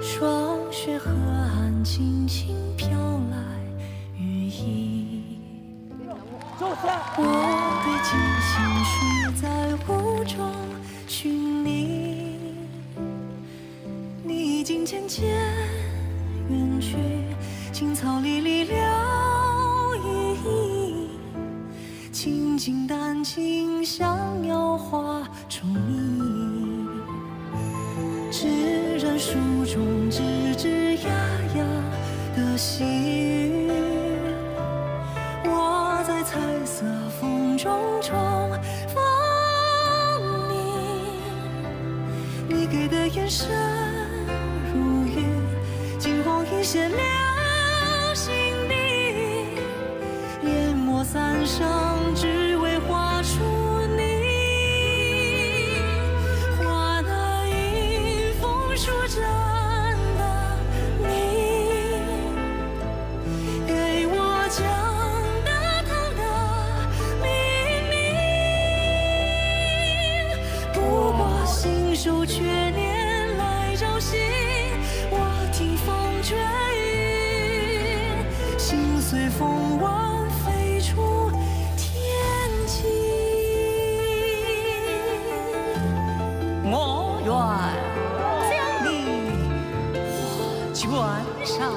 霜雪河岸，轻轻飘来羽翼。我对镜心绪在雾中寻你，你已经渐渐远去，青草离离了依依，清静淡静像鸟花宠你。只染书中吱吱呀呀的细雨，我在彩色风中给的眼神如雨，惊鸿一现了心底，淹没三生，只为画出你。画那迎风舒展的你，给我讲手却年来朝夕，我听风吹雨，心随风往飞出天际。我愿将你画卷上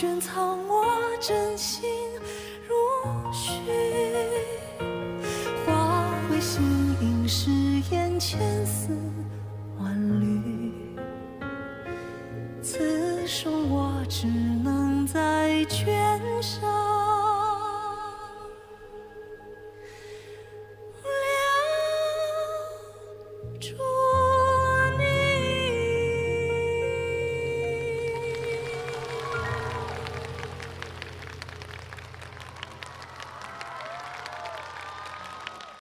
卷草我真心如许，化为形影誓言千丝万缕。此生我只能在卷上